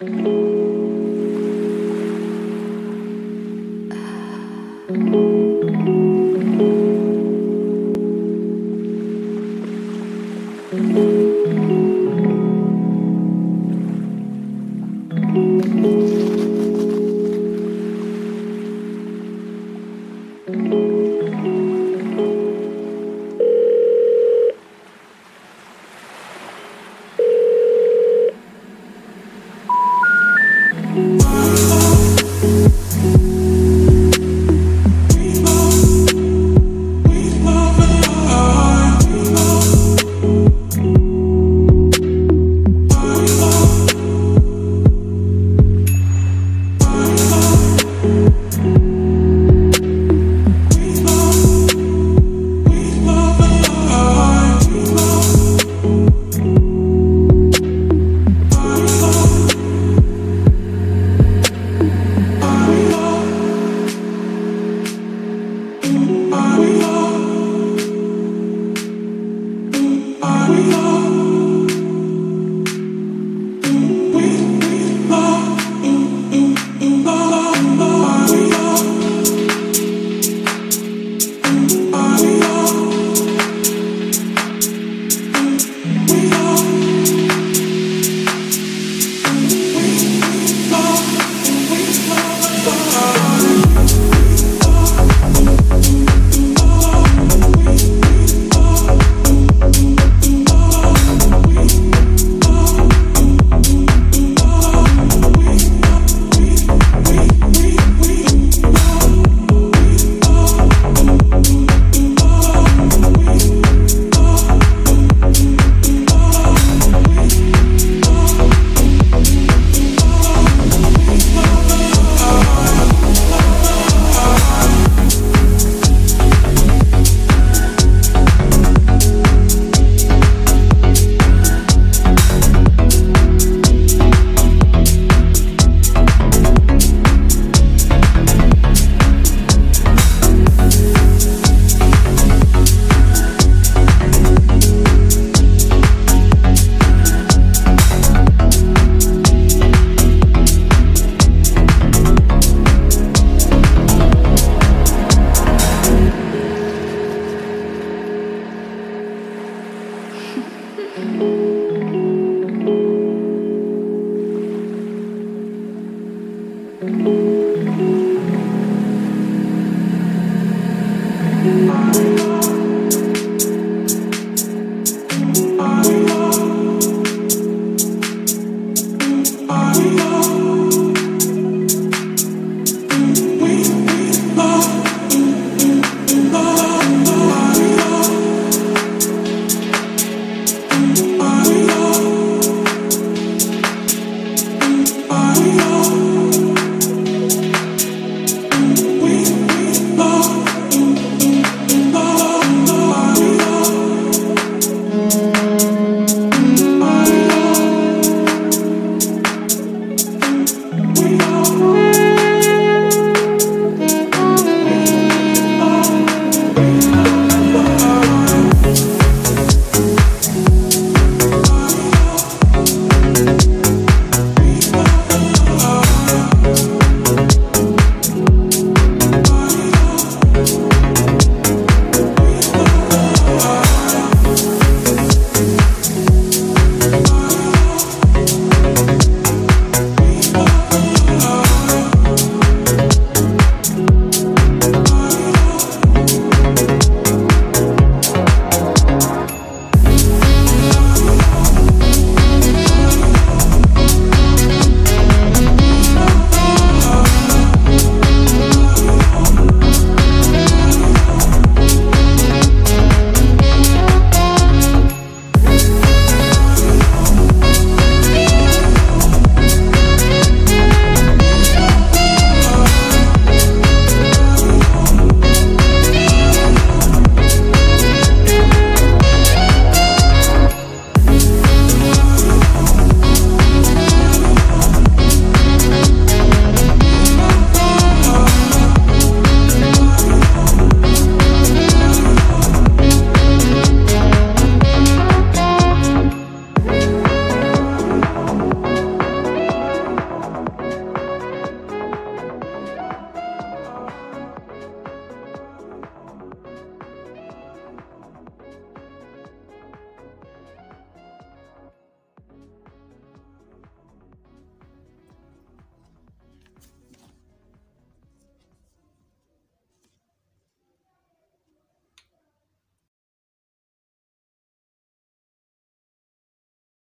うん。we are.